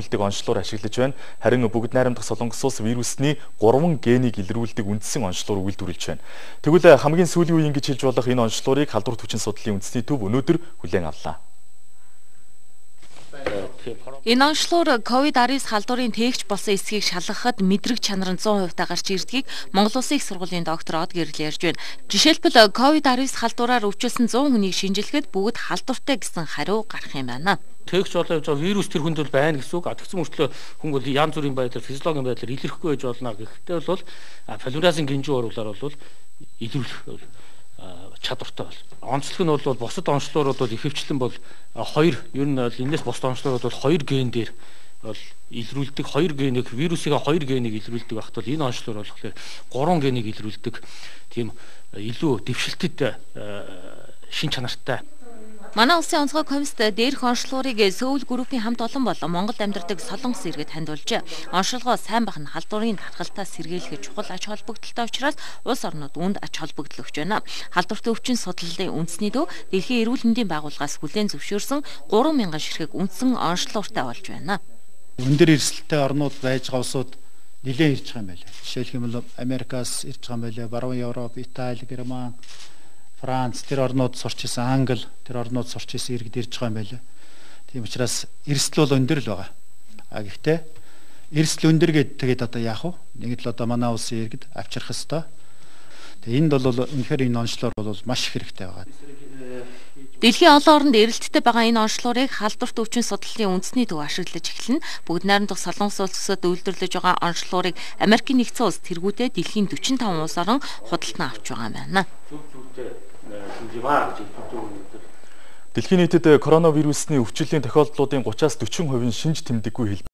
илрүүлдэг онцлогоор ашиглаж байна. Харин бүгд найрамдах солонгос улс вирусны 3 генийг илрүүлдэг үндсэн онцлогоор үйлдвэрлэж байна. Тэгвэл хамгийн сүүлийн үеийн гэж хэлж болох энэ онцлогыг халдвар түвшин судлалын үндэсний төв өнөөдөр хүлээн авлаа. Энэ онцлогоор ковид-19 халдварын тээгч болсон эсхийг шалгахад мэдрэг чанар нь 100% та гарч ирдгийг Монгол Улсын их сургуулийн доктор Од гэрэл ярьж байна. Жишээлбэл ковид-19 халдвараар өвчлсөн 100 хүнийг шинжилгээд бүгд халдвартай гэсэн хариу гарах юм байна. Тээгч болоо явж байгаа вирус тэр хүнд бол байна гэсэн үг. Тэгсэн мөртлөө хүн бол янз бүрийн байдлаар физиологийн байдлаар илэрхгүй байж болно. Гэхдээ бол полимеразын гинжүү оруулаар бол илрүүлэх чадвартай бол. Онцлог нь бол бусад онцлогуурууд бол ихэвчлэн бол хоёр ер нь энэс бусад онцлогуурууд бол хоёр ген дээр бол илрүүлдэг хоёр генийг вирусыг хоёр генийг илрүүлдэг багт бол энэ онцлогур болохоор гурван генийг илрүүлдэг тийм илүү дэвшилтэд шин чанартай Манай улсын онцгой комист дээрх онцлогыг Сөүл группийн хамт олон болон Монголд амьдардаг солонгос иргэд хандуулжээ. Онцлогоо сайн бах нь халдварын тархалтаа сэргийлэх чухал ач холбогдолтой учраас улс орнууд үүнд ач холбогдол өгч байна. Халдварт өвчин судлалын үндэсний дөө дэлхийн эрүүл мэндийн байгууллагаас хүлээн зөвшөөрсөн 3000 ширхэг үндсэн онцлогтой болж байна. Өндөр эрсдэлтэй орнууд байж байгаа улсууд нэлээд ирж байгаа юм байна. Жишээлх юм бол Америкаас ирж байгаа юм байна. Баруун Европ, Итали, Герман Франц тэр орнууд сурч исэн Англи тэр орнууд сурч исэн иргэд ирж байгаа юм байлаа. Тийм учраас эрсдэл бол өндөр л байгаа. А гэхдээ эрсдэл өндөр гэд тэгээд одоо яах вэ? Нэг л одоо манай улсын иргэд авчрах хэвээр. Тэгээ энд бол үнэхээр энэ онцлоор бол маш хэрэгтэй байгаа. Дэлхийн олон оронд эрэлттэй байгаа энэ онцлогыг халдварт өвчин судлалын үндэсний төв ашиглаж эхэлнэ. Бүгд найрамдах солонгос улсад үйлдвэрлэж байгаа онцлогыг Америкийн нэгдсэн улс тэргүүтээ дэлхийн 45 улс орон худалдан авч байгаа юм байна. Дэлхийн нийтэд коронавирусны өвчлөлийн тохиолдлуудын 30-аас 40% нь шинж тэмдэггүй